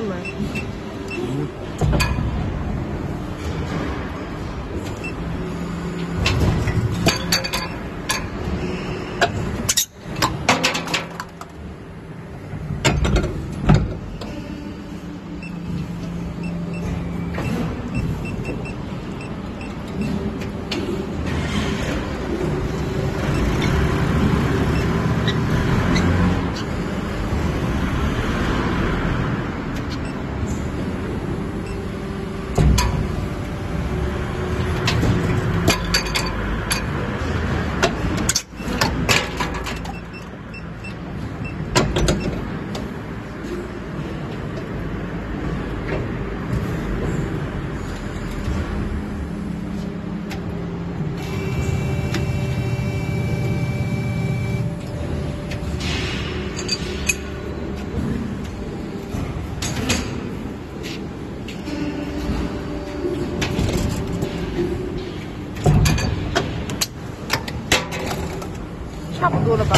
camera. 差不多了吧？